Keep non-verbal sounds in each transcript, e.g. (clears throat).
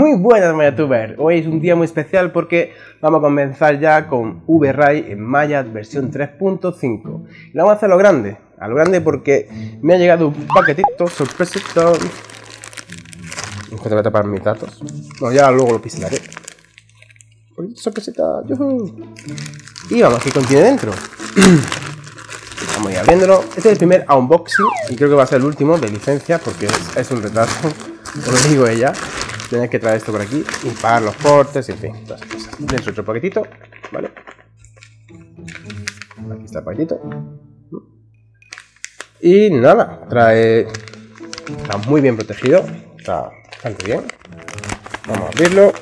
Muy buenas youtubers, hoy es un día muy especial porque vamos a comenzar ya con VRAI en Maya versión 3.5 y lo vamos a hacer lo grande, a lo grande porque me ha llegado un paquetito, sorpresito que a tapar mis datos. Bueno ya luego lo pisaré. Sorpresita, y vamos, ¿qué contiene dentro? (clears throat) vamos a ir abriéndolo, este es el primer unboxing y creo que va a ser el último de licencia porque es, un retraso, (laughs) como digo ella Tienes que traer esto por aquí y pagar los portes, en fin, todas esas cosas. Dentro otro paquetito, ¿vale? Aquí está el paquetito. Y nada, trae. Está muy bien protegido, está bastante bien. Vamos a abrirlo.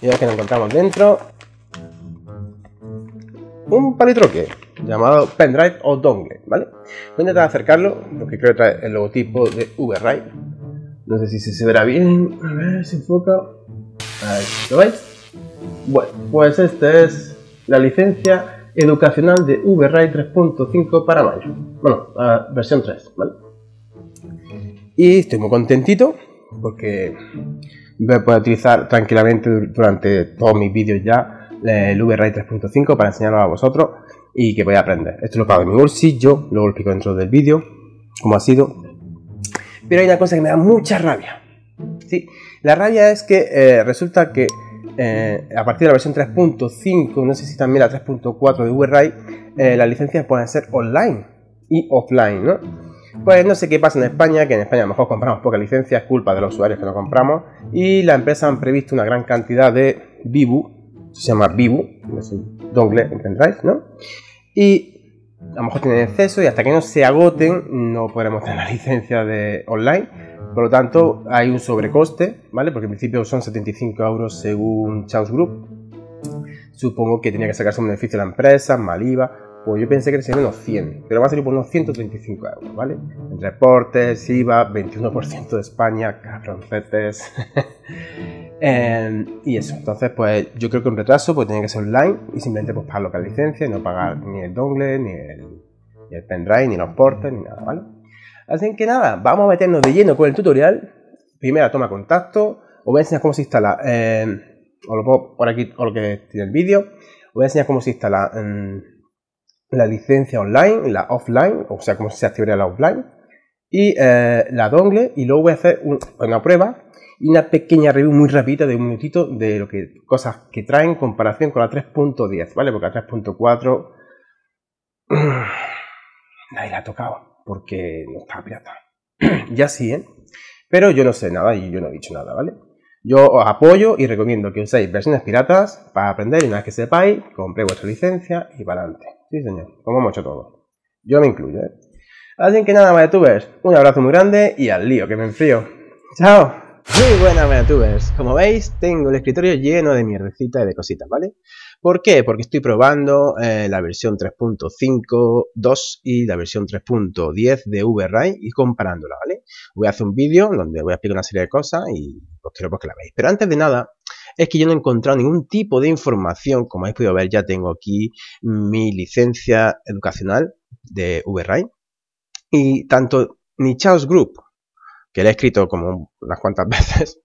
Y ahora que nos encontramos dentro, un palitroque llamado pendrive o dongle, ¿vale? Voy a intentar acercarlo porque creo que trae el logotipo de VRide no sé si se verá bien. A ver, se enfoca. Ahí, ¿lo veis? Bueno, pues esta es la licencia educacional de VRAI 3.5 para mayo. Bueno, versión 3, ¿vale? Y estoy muy contentito porque voy a poder utilizar tranquilamente durante todos mis vídeos ya el VRAI 3.5 para enseñarlo a vosotros y que voy a aprender. Esto lo pago en mi bolsillo, luego lo explico dentro del vídeo cómo ha sido pero hay una cosa que me da mucha rabia. ¿sí? La rabia es que eh, resulta que eh, a partir de la versión 3.5, no sé si también la 3.4 de VRI, eh, las licencias pueden ser online y offline, ¿no? Pues no sé qué pasa en España, que en España a lo mejor compramos poca licencia, es culpa de los usuarios que no compramos, y la empresa han previsto una gran cantidad de Vivu, se llama Vivu, es un dongle en pendrive, ¿no? Y a lo mejor tienen exceso y hasta que no se agoten no podremos tener la licencia de online. Por lo tanto, hay un sobrecoste, ¿vale? Porque en principio son 75 euros según Chaos Group. Supongo que tenía que sacarse un beneficio de la empresa, mal IVA. Pues yo pensé que sería unos 100, pero va a salir por unos 135 euros, ¿vale? Entre portes, IVA, 21% de España, cabroncetes. (laughs) Em, y eso, entonces pues yo creo que un retraso pues tiene que ser online y simplemente pues pagar lo que es licencia y no pagar ni el dongle, ni el, pendrive, ni los portes, ni nada, ¿vale? Así que nada, vamos a meternos de lleno con el tutorial. Primera toma contacto, os voy a enseñar cómo se instala, em, o lo pongo por aquí, o lo que tiene el vídeo, os voy a enseñar cómo se instala em, la licencia online, la offline, o sea, cómo se activaría la offline, y eh, la dongle, y luego voy a hacer una prueba y una pequeña review muy rápida de un minutito de lo que cosas que traen en comparación con la 3.10, ¿vale? Porque la 3.4 (clears throat) nadie la ha tocado porque no está pirata. (clears throat) ya sí, ¿eh? Pero yo no sé nada y yo no he dicho nada, ¿vale? Yo os apoyo y recomiendo que uséis versiones piratas para aprender y una vez que sepáis, compré vuestra licencia y para adelante. Sí, señor, como hemos hecho todo. Yo me incluyo, ¿eh? Así que nada, youtubers, un abrazo muy grande y al lío, que me enfrío. ¡Chao! Muy buenas, youtubers. Como veis, tengo el escritorio lleno de mierdecita y de cositas, ¿vale? ¿Por qué? Porque estoy probando eh, la versión 3.5.2 y la versión 3.10 de VRI y comparándola, ¿vale? Voy a hacer un vídeo donde voy a explicar una serie de cosas y pues quiero pues, que la veáis. Pero antes de nada, es que yo no he encontrado ningún tipo de información, como habéis podido ver, ya tengo aquí mi licencia educacional de VRI y tanto ni Chaos Group que le he escrito como unas cuantas (laughs) veces,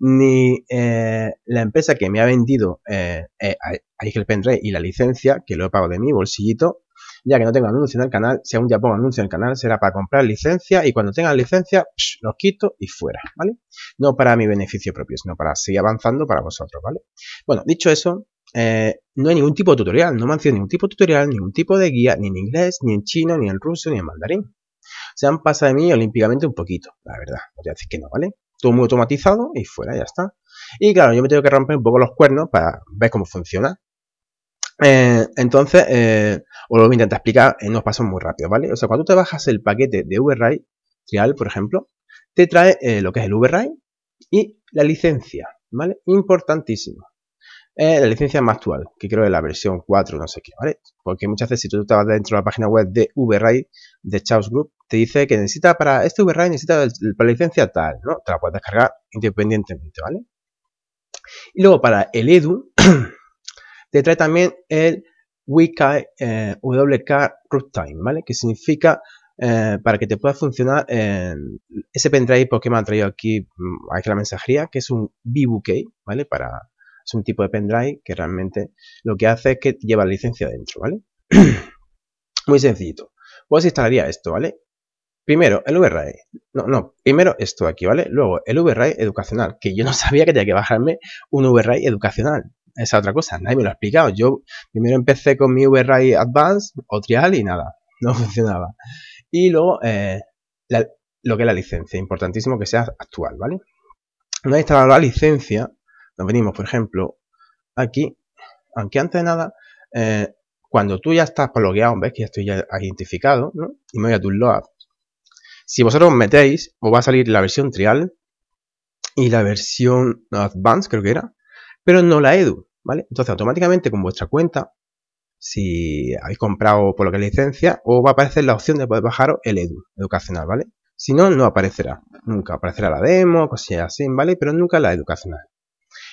ni eh, la empresa que me ha vendido eh, eh, ahí el Pendrive y la licencia, que lo he pagado de mi bolsillito, ya que no tengo anuncio en el canal, si aún ya pongo anuncio en el canal, será para comprar licencia y cuando tenga licencia, los quito y fuera, ¿vale? No para mi beneficio propio, sino para seguir avanzando para vosotros, ¿vale? Bueno, dicho eso, no hay ningún tipo de tutorial, no me han sido ningún tipo de tutorial, ningún tipo de guía, ni en inglés, ni en chino, ni en ruso, ni en mandarín se han pasado de mí olímpicamente un poquito, la verdad. Voy a decir que no, ¿vale? Todo muy automatizado y fuera, ya está. Y claro, yo me tengo que romper un poco los cuernos para ver cómo funciona. Eh, entonces, eh, os lo voy a intentar explicar en unos pasos muy rápidos, ¿vale? O sea, cuando te bajas el paquete de VRI Trial, por ejemplo, te trae eh, lo que es el VRI y la licencia, ¿vale? Importantísimo. La licencia más actual, que creo es la versión 4, no sé qué, ¿vale? Porque muchas veces si tú estabas dentro de la página web de VRI de Chaos Group, te dice que necesita para este VRI necesita la licencia tal, ¿no? Te la puedes descargar independientemente, ¿vale? Y luego para el Edu, (clears throat) te trae también el WK, eh, WK ¿vale? Que significa eh, para que te pueda funcionar ese pendrive porque me ha traído aquí, mm, aquí la mensajería, que es un BBK, ¿vale? Para, es un tipo de pendrive que realmente lo que hace es que lleva la licencia dentro, ¿vale? (clears throat) Muy sencillito. Pues instalaría esto, ¿vale? Primero, el VRAE. No, no, primero esto aquí, ¿vale? Luego, el VRAE educacional, que yo no (laughs) sabía que tenía que bajarme un VRAE educacional. Esa otra cosa, nadie me lo ha explicado. Yo primero empecé con mi VRAE Advanced o Trial y nada, (laughs) no funcionaba. Y luego, eh, lo que es la licencia, importantísimo que sea actual, ¿vale? Una vez instalado la licencia, nos venimos, por ejemplo, aquí, aunque antes de nada, eh, cuando tú ya estás logueado, ves que ya estoy ya identificado. Y me voy a tu load. Si vosotros metéis, os va a salir la versión trial y la versión advanced, creo que era, pero no la edu, ¿vale? Entonces, automáticamente con vuestra cuenta, si habéis comprado por lo que es licencia, os va a aparecer la opción de poder bajaros el edu educacional, ¿vale? Si no, no aparecerá. Nunca aparecerá la demo, cosas así, ¿vale? Pero nunca la educacional.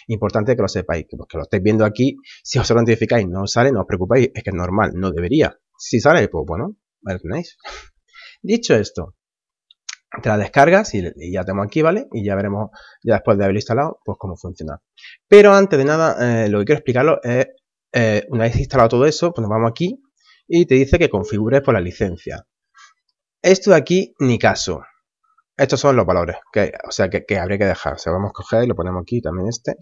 Importante que lo sepáis, que lo estáis viendo aquí, si os lo identificáis no sale, no os preocupéis, es que es normal, no debería. Si sale, pues bueno, lo tenéis. (laughs) Dicho esto, te la descargas y, ya tengo aquí, ¿vale? Y ya veremos, ya después de haberlo instalado, pues cómo funciona. Pero antes de nada, eh, lo que quiero explicarlo es, eh, una vez instalado todo eso, pues nos vamos aquí y te dice que configures por la licencia. Esto de aquí, ni caso. Estos son los valores, que, o sea, que, habría que dejar. O sea, vamos a coger y lo ponemos aquí también este,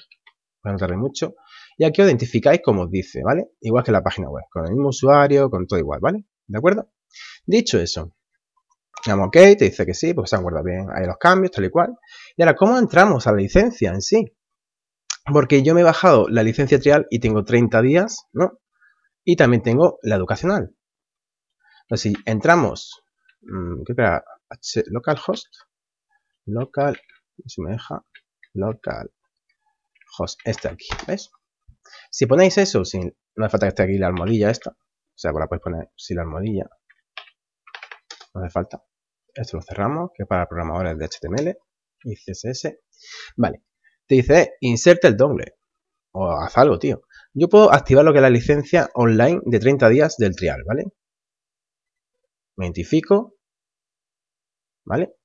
para no tardar mucho. Y aquí os identificáis como os dice, ¿vale? Igual que la página web, con el mismo usuario, con todo igual, ¿vale? ¿De acuerdo? Dicho eso, damos OK, te dice que sí, pues se han guardado bien ahí los cambios, tal y cual. Y ahora, ¿cómo entramos a la licencia en sí? Porque yo me he bajado la licencia trial y tengo 30 días, ¿no? Y también tengo la educacional. Entonces, si entramos, mmm, ¿qué era? Localhost, local, si me deja, local host, este aquí, ¿ves? Si ponéis eso, sin, no hace falta que esté aquí la almohadilla esta, o sea, pues la podéis poner sin la almohadilla, no hace falta. Esto lo cerramos, que para programadores de HTML y CSS. Vale, te dice, inserte el dongle, o haz algo, tío. Yo puedo activar lo que es la licencia online de 30 días del trial, ¿vale? Me identifico, ¿vale?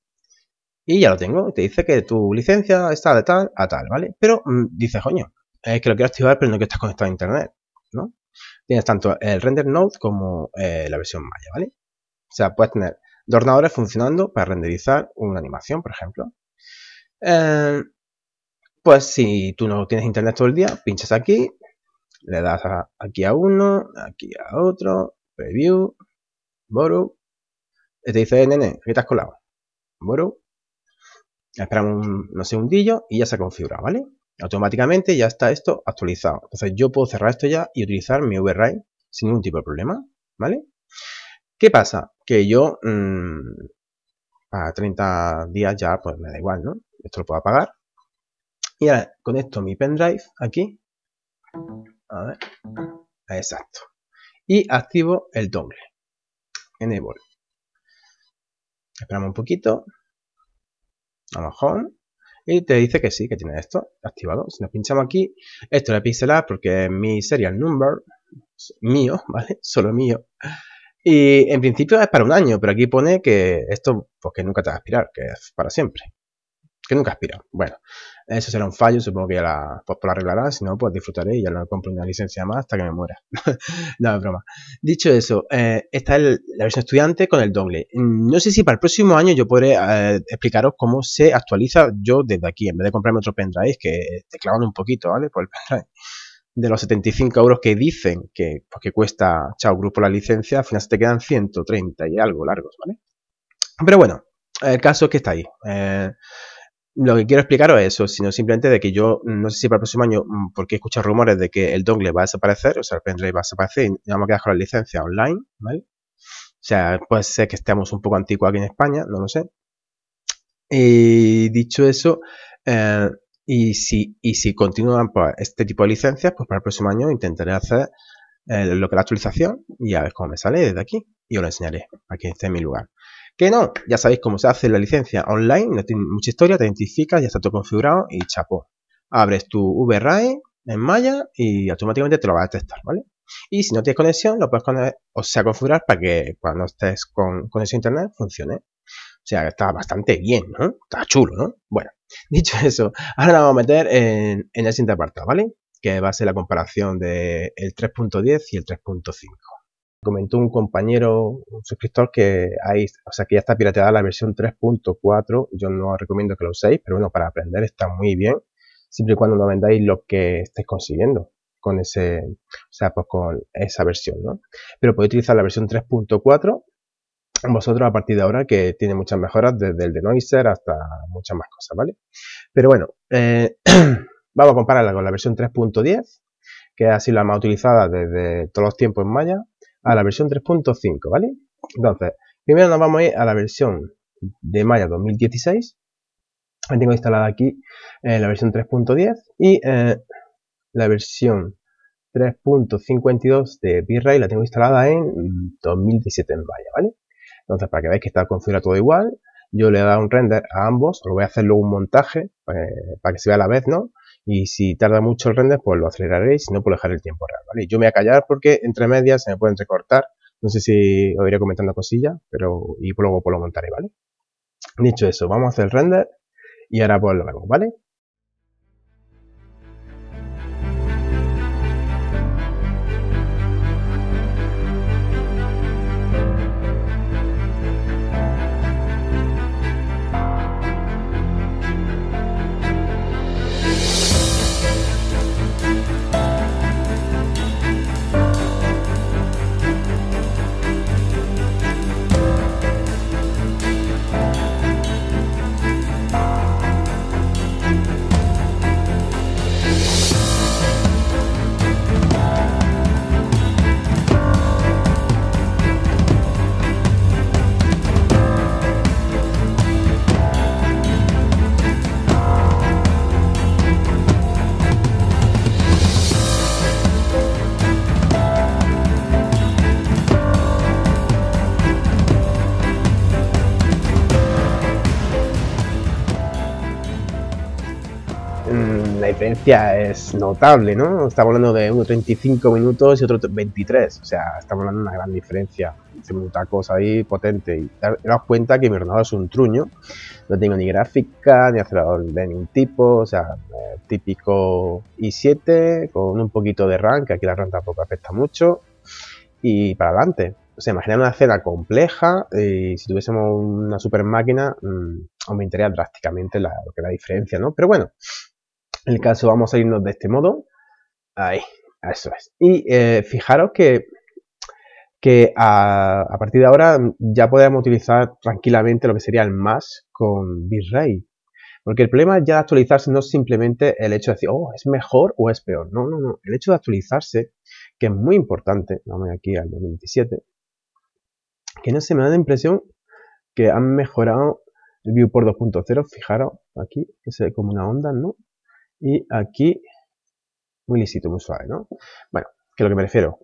Y ya lo tengo, te dice que tu licencia está de tal a tal, ¿vale? Pero mm, dice, coño, es que lo quiero activar pero no que estás conectado a internet, ¿no? Tienes tanto el render node como eh, la versión Maya, ¿vale? O sea, puedes tener dos ordenadores funcionando para renderizar una animación, por ejemplo. Eh, pues si tú no tienes internet todo el día, pinchas aquí, le das aquí a uno, aquí a otro, preview, borrow, y te dice, nene, ¿qué te colado? Bueno, esperamos un, no sé, y ya se ha configurado, ¿vale? Automáticamente ya está esto actualizado. Entonces yo puedo cerrar esto ya y utilizar mi override sin ningún tipo de problema, ¿vale? ¿Qué pasa? Que yo mmm, a 30 días ya pues me da igual, ¿no? Esto lo puedo apagar. Y ahora conecto mi pendrive aquí. A ver. Exacto. Y activo el doble. Enable. Esperamos un poquito. A lo mejor. Y te dice que sí, que tiene esto activado. Si nos pinchamos aquí, esto es pixelar porque es mi serial number mío, (laughs) ¿vale? Solo mío. Y en principio es para un año, pero aquí pone que esto, pues que nunca te va a expirar, que es para siempre que nunca aspira. Bueno, eso será un fallo, supongo que ya la, pues, lo arreglará, si no, pues disfrutaré y ya no compro una licencia más hasta que me muera. (laughs) no, es broma. Dicho eso, eh, esta es la versión estudiante con el doble. No sé si para el próximo año yo podré eh, explicaros cómo se actualiza yo desde aquí, en vez de comprarme otro pendrive, que te clavan un poquito, ¿vale? Por el pendrive. De los 75 euros que dicen que, pues, cuesta Chao Grupo la licencia, al final se te quedan 130 y algo largos, ¿vale? Pero bueno, el caso es que está ahí. Eh, lo que quiero explicaros es eso, sino simplemente de que yo no sé si para el próximo año, mm, porque he escuchado rumores de que el dongle va a desaparecer, o sea, el pendrive va a desaparecer y vamos a quedar con la licencia online, ¿vale? O sea, puede ser que estemos un poco antiguos aquí en España, no lo sé. Y dicho eso, eh, y si, y si continúan pues, este tipo de licencias, pues para el próximo año intentaré hacer eh, lo que es la actualización y a ver cómo me sale desde aquí y os lo enseñaré aquí este en mi lugar. Que no, ya sabéis cómo se hace la licencia online, no tiene mucha historia, te identificas, ya está todo configurado y chapó. Abres tu VRAE en Maya y automáticamente te lo va a detectar, ¿vale? Y si no tienes conexión, lo puedes o sea, configurar para que cuando estés con conexión a internet funcione. O sea, está bastante bien, ¿no? Está chulo, ¿no? Bueno, (laughs) dicho eso, ahora nos vamos a meter en, el siguiente apartado, ¿vale? Que va a ser la comparación del 3.10 y el 3.5 comentó un compañero, un suscriptor, que hay, o sea, que ya está pirateada la versión 3.4. Yo no recomiendo que lo uséis, pero bueno, para aprender está muy bien, siempre y cuando no vendáis lo que estéis consiguiendo con ese, o sea, pues con esa versión, ¿no? Pero podéis utilizar la versión 3.4 vosotros a partir de ahora que tiene muchas mejoras desde el de Noiser hasta muchas más cosas, ¿vale? Pero bueno, eh, (clears throat) vamos a compararla con la versión 3.10, que ha sido la más utilizada desde todos los tiempos en Maya, a la versión 3.5, ¿vale? Entonces, primero nos vamos a ir a la versión de Maya 2016. Tengo instalada aquí eh, la versión 3.10 y eh, la versión 3.52 de V-Ray la tengo instalada en 2017 en Maya, ¿vale? Entonces, para que veáis que está configurado todo igual, yo le he dado un render a ambos, lo voy a hacer luego un montaje eh, para que se vea a la vez, ¿no? Y si tarda mucho el render, pues lo aceleraréis, si no, pues dejar el tiempo real, ¿vale? Yo me voy a callar porque entre medias se me pueden recortar, no sé si os iré comentando cosillas, pero y luego pues lo montaré, ¿vale? Dicho eso, vamos a hacer el render y ahora pues lo vemos, ¿vale? Es notable, ¿no? Estamos hablando de uno 35 minutos y otro 23, o sea, estamos hablando de una gran diferencia. Se una cosa ahí potente y daos cuenta que mi ordenador es un truño, no tengo ni gráfica, ni acelerador de ningún tipo, o sea, eh, típico i7 con un poquito de RAM, que aquí la RAM tampoco afecta mucho, y para adelante. O sea, imaginar una escena compleja y si tuviésemos una super máquina mmm, aumentaría drásticamente la, la diferencia, ¿no? Pero bueno, en el caso vamos a irnos de este modo. Ahí, eso es. Y eh, fijaros que, que a, partir de ahora ya podemos utilizar tranquilamente lo que sería el más con V-Ray. Porque el problema ya de actualizarse no es simplemente el hecho de decir, oh, es mejor o es peor. No, no, no. El hecho de actualizarse, que es muy importante, vamos aquí al 2027, que no se me da la impresión que han mejorado el viewport 2.0. Fijaros aquí, que se ve como una onda, ¿no? Y aquí, muy lícito, muy suave, ¿no? Bueno, que lo que me refiero,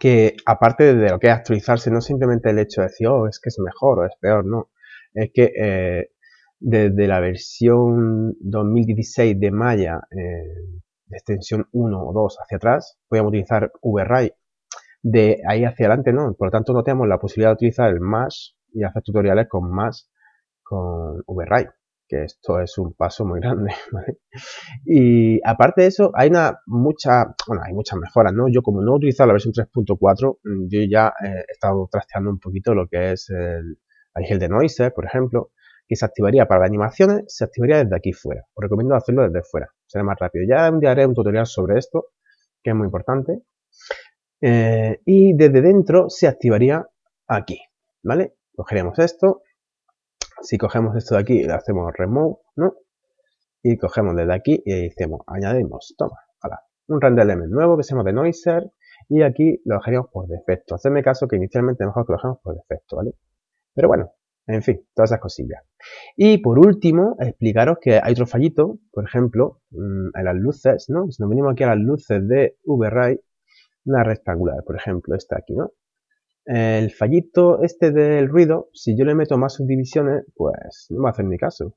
que aparte de lo que es actualizarse, no simplemente el hecho de decir, oh, es que es mejor o es peor, no. Es que eh, desde la versión 2016 de Maya, eh, de extensión 1 o 2 hacia atrás, podíamos utilizar VRAI de ahí hacia adelante, ¿no? Por lo tanto, no tenemos la posibilidad de utilizar el Mesh y hacer tutoriales con más con VRAI que esto es un paso muy grande. (laughs) Y aparte de eso, hay una mucha, bueno, hay muchas mejoras, ¿no? Yo como no he utilizado la versión 3.4, mm, yo ya he estado trasteando un poquito lo que es el, el de Noise, por ejemplo, que se activaría para las animaciones, se activaría desde aquí fuera. Os recomiendo hacerlo desde fuera, será más rápido. Ya un día haré un tutorial sobre esto, que es muy importante. Eh, y desde dentro se activaría aquí, ¿vale? Cogeremos esto, si cogemos esto de aquí y le hacemos remove, ¿no? Y cogemos desde aquí y decimos, añadimos, toma, un render element nuevo que se llama de noiser y aquí lo dejaríamos por defecto. Hacedme caso que inicialmente mejor que lo dejemos por defecto, ¿vale? Pero bueno, en fin, todas esas cosillas. Y por último, explicaros que hay otro fallito, por ejemplo, mm, en las luces, ¿no? Si nos venimos aquí a las luces de VRay, una rectangular, por ejemplo, esta aquí, ¿no? El fallito este del ruido, si yo le meto más subdivisiones, pues no va a hacer ni caso.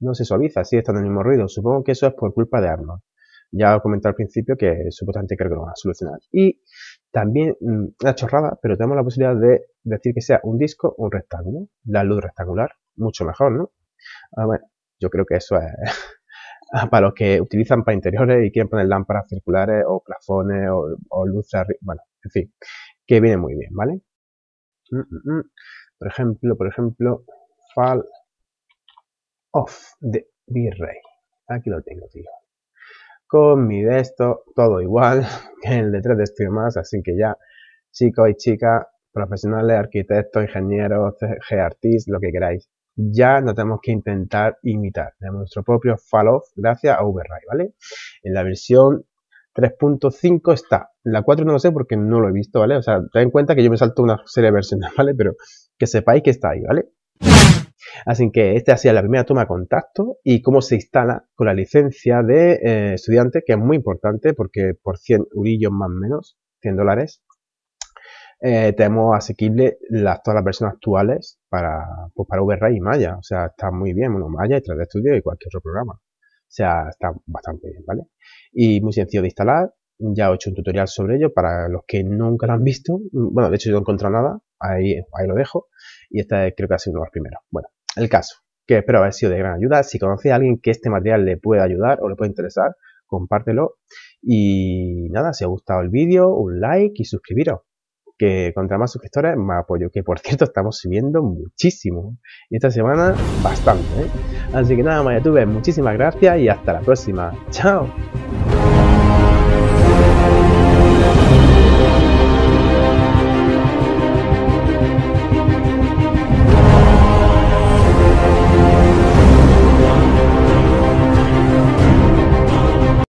No se suaviza, sigue estando el mismo ruido. Supongo que eso es por culpa de Arnold. Ya os comenté al principio que supuestamente creo que lo van a solucionar. Y también, mm, una chorrada, pero tenemos la posibilidad de decir que sea un disco o un rectángulo. La luz rectangular, mucho mejor, ¿no? Ah, bueno, yo creo que eso es (laughs) para los que utilizan para interiores y quieren poner lámparas circulares o plafones o, luces, bueno, en fin, que viene muy bien, ¿vale? Mm, mm, por ejemplo, por ejemplo, Fall Off de V-Ray. Aquí lo tengo, tío con mi de esto, todo igual (laughs) que el de 3D más, así que ya, chicos y chicas, profesionales, arquitectos, ingenieros, CG artists, lo que queráis, ya no tenemos que intentar imitar. Nuestro propio fall-off gracias a Uberray, ¿vale? En la versión 3.5 está. La 4 no lo sé porque no lo he visto, ¿vale? O sea, ten en cuenta que yo me salto una serie de versiones, (laughs) ¿vale? Pero que sepáis que está ahí, ¿vale? Así que esta ha sido la primera toma de contacto y cómo se instala con la licencia de eh, estudiante, que es muy importante porque por 100 eurillos más o menos, 100 dólares, eh, tenemos asequible las, todas las versiones actuales para, pues para VRAI y Maya. O sea, está muy bien, bueno, Maya y 3D Studio y cualquier otro programa. O sea, está bastante bien, ¿vale? Y muy sencillo de instalar. Ya he hecho un tutorial sobre ello para los que nunca lo han visto. Bueno, de hecho yo no he encontrado nada. Ahí, ahí lo dejo. Y esta creo que ha sido uno de los primeros. Bueno, el caso, que espero haber sido de gran ayuda. Si conoces a alguien que este material le pueda ayudar o le puede interesar, compártelo. Y nada, si os ha gustado el vídeo, un like y suscribiros. Que contra más suscriptores, más apoyo. Que por (laughs) cierto, estamos subiendo muchísimo. Y esta semana, bastante. ¿eh? Así que nada, más muchísimas gracias y hasta la próxima. ¡Chao!